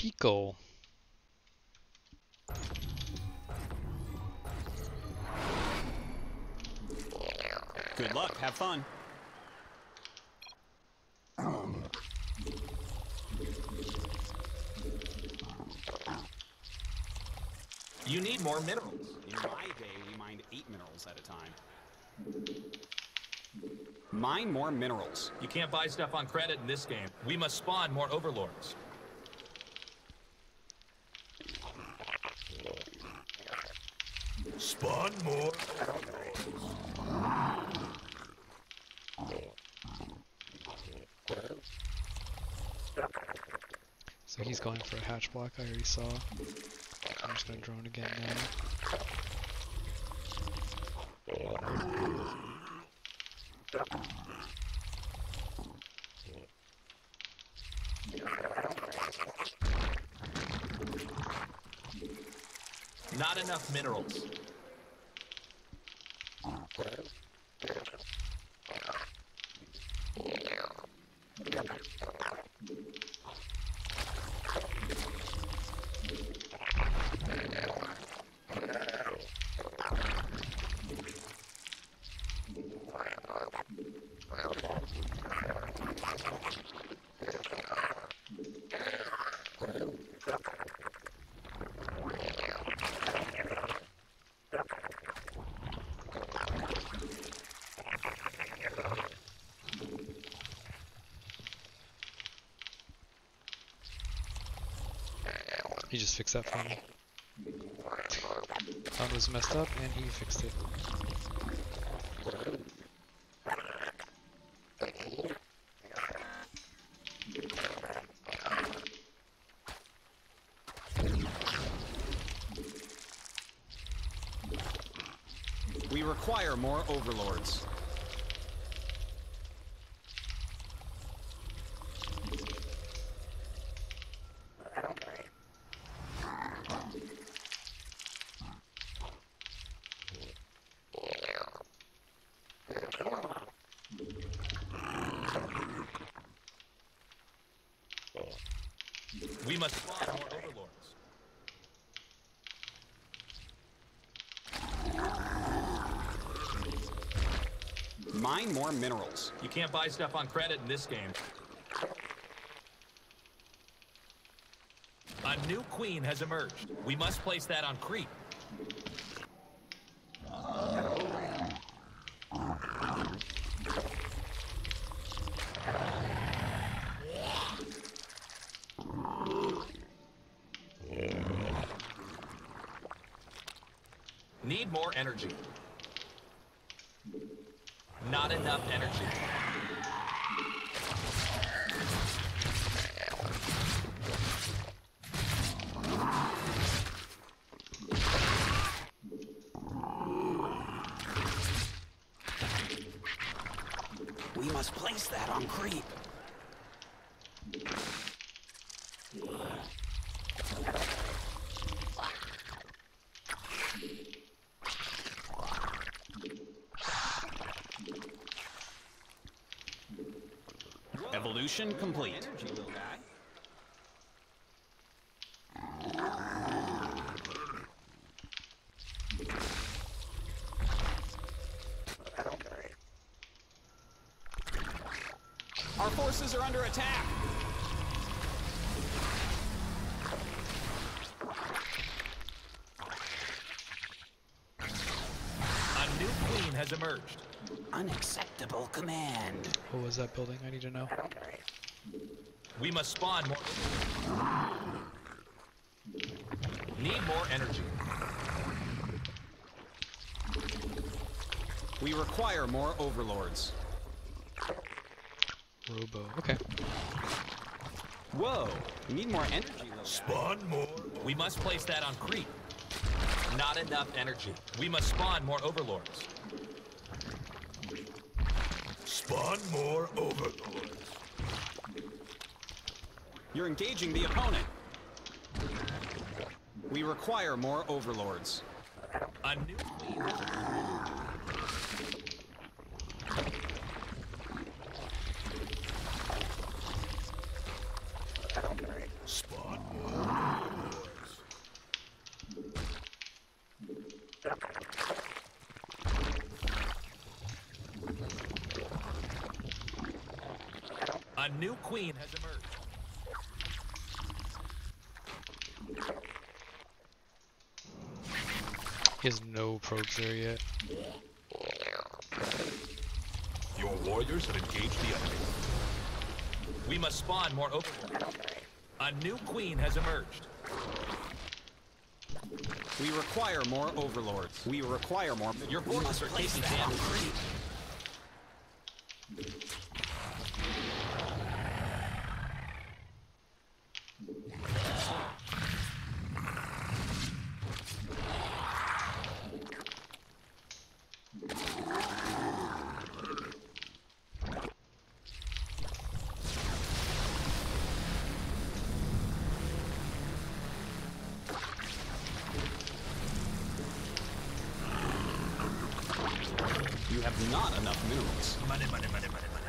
Pico. Good luck. Have fun. You need more minerals. In my day, we mined eight minerals at a time. Mine more minerals. You can't buy stuff on credit in this game. We must spawn more overlords. Spawn more. So he's going for a hatch block, I already saw. I'm just gonna drone again now. Not enough minerals. Just fixed that for me. Sound was messed up and he fixed it. We require more overlords. We must spawn more overlords. Mine more minerals. You can't buy stuff on credit in this game. A new queen has emerged. We must place that on creep. Need more energy. Not enough energy. We must place that on creep. Evolution complete. Our forces are under attack. A new queen has emerged. Unacceptable command. What was that building? I need to know. We must spawn more. Need more energy. We require more overlords. Robo. Okay. Whoa, we need more energy, little. Spawn more. We must place that on creep. Not enough energy. We must spawn more overlords. Spawn more overlords. You're engaging the opponent. We require more overlords. A new A new queen has emerged. He has no probes there yet. Your warriors have engaged the enemy. We must spawn more overlords. A new queen has emerged. We require more overlords. We require more. Your forces are taking damage. You have not enough minerals. Money, money, money, money, money.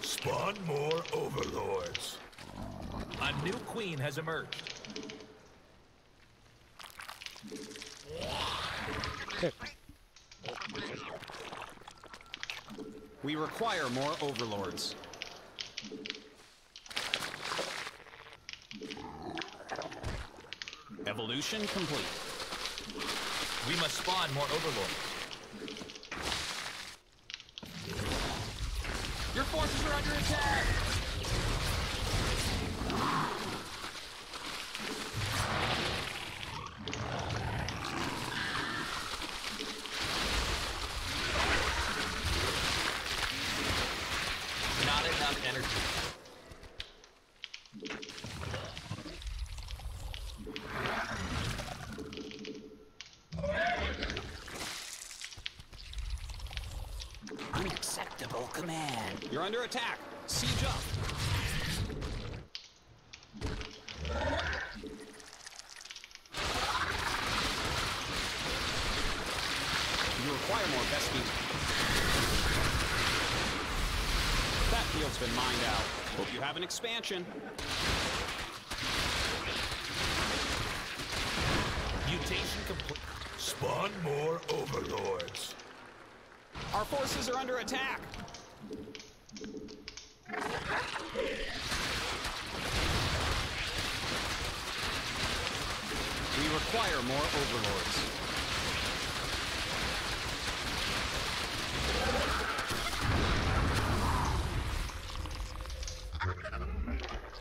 Spawn more overlords. A new queen has emerged. Require more overlords. Evolution complete. We must spawn more overlords. Your forces are under attack! Not enough energy. Unacceptable command. You're under attack. Siege up. You require more Vespene. That field's been mined out. Hope you have an expansion. Mutation complete. Spawn more overlords. Our forces are under attack. We require more overlords.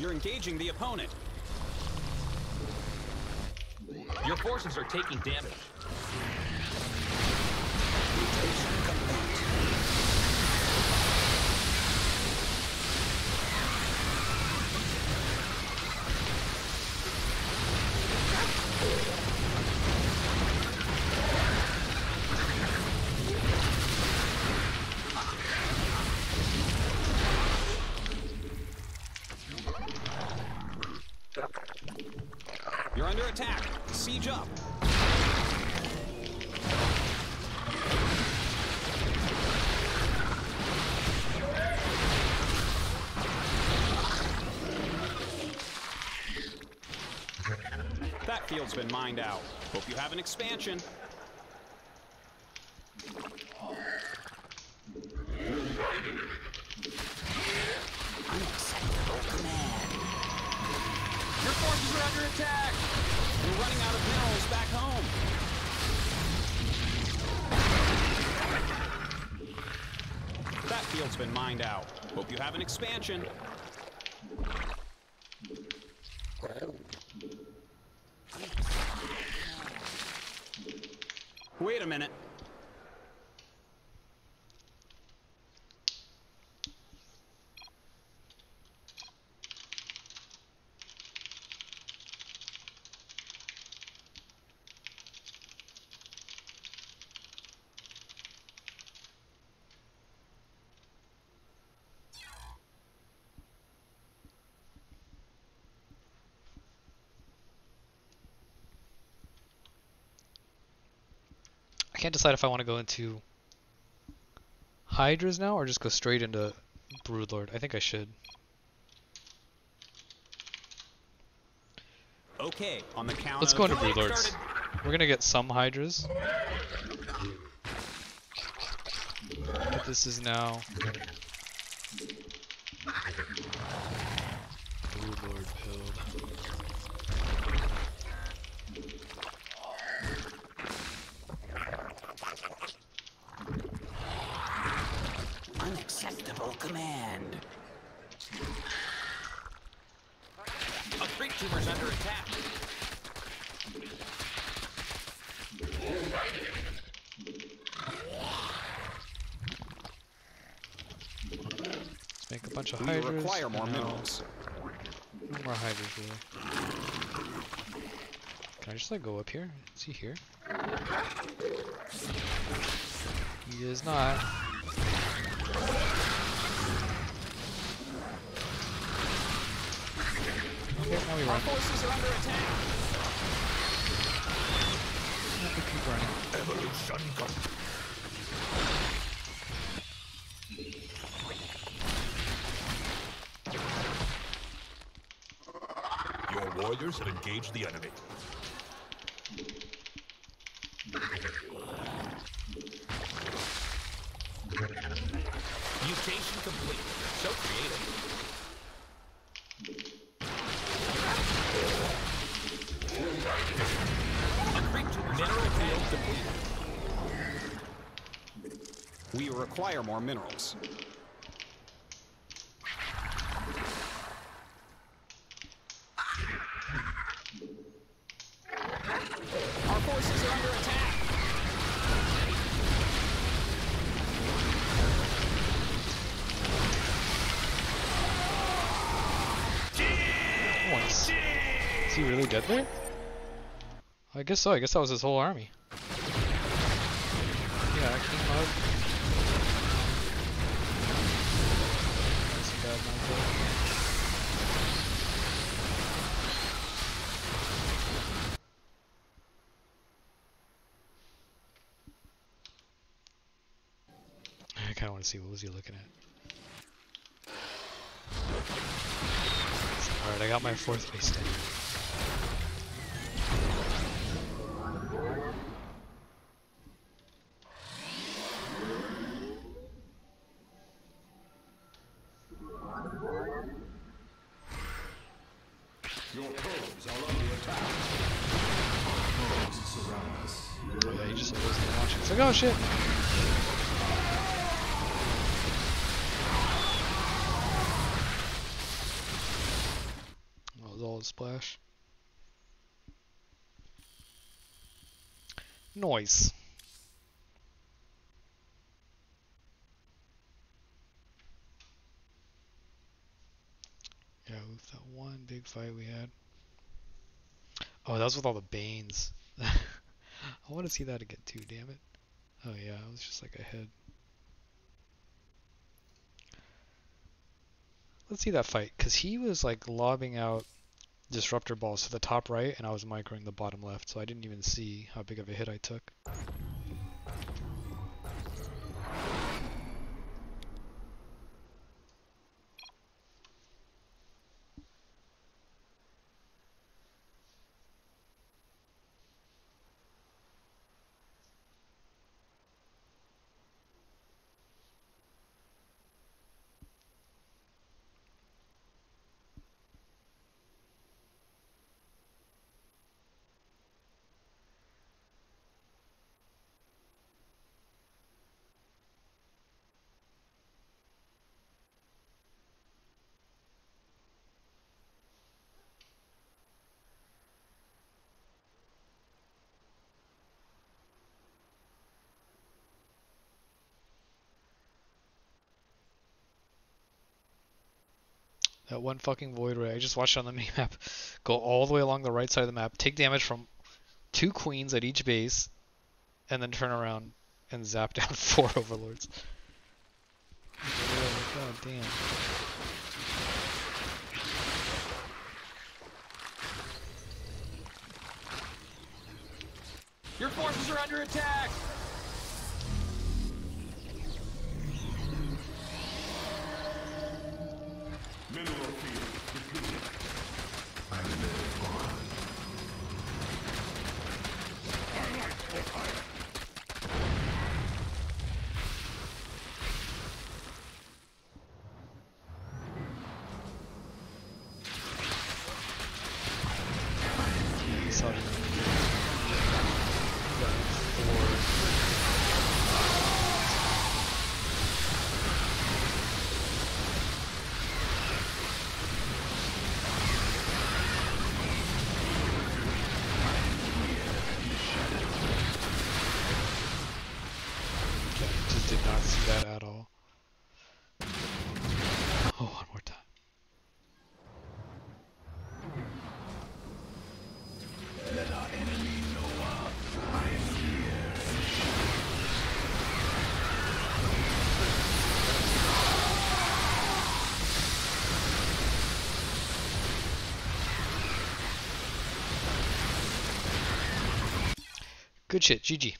You're engaging the opponent. Your forces are taking damage. You're under attack. Siege up. That field's been mined out. Hope you have an expansion. Unacceptable command. Your forces are under attack! We're running out of minerals back home. That field's been mined out. Hope you have an expansion. Wait a minute. Can't decide if I want to go into Hydras now or just go straight into Broodlord. I think I should. Okay, on the count Let's go into Broodlords. started. We're gonna get some Hydras. But this is now Broodlord build. unacceptable command. A tumor's under attack. Let's make a bunch of We require more and minerals. No more Hydras really. Can I just like go up here? Is he here? He is not. Okay, now we Our run. forces are under attack. Yeah, we keep running. Evolution complete. Your warriors have engaged the enemy. Mutation complete. So creative. We require more minerals. Once. Is he really dead there? I guess so. I guess that was his whole army. Yeah, King Mug. That's a bad move there. I kind of want to see what was he looking at. Alright, I got my fourth base down. Oh yeah, he just wasn't watching. It's like, oh shit! That was all a splash. Noise. Yeah, that one big fight we had. Oh, that was with all the Banes. I want to see that again too, damn it. Oh yeah, it was just like a head. Let's see that fight, because he was like lobbing out disruptor balls to the top right, and I was microing the bottom left, so I didn't even see how big of a hit I took. That one fucking void ray, I just watched it on the mini map, go all the way along the right side of the map, take damage from two queens at each base, and then turn around and zap down four overlords. God damn. Your forces are under attack. Mineral did not see that at all. Oh, one more time. Good shit, GG.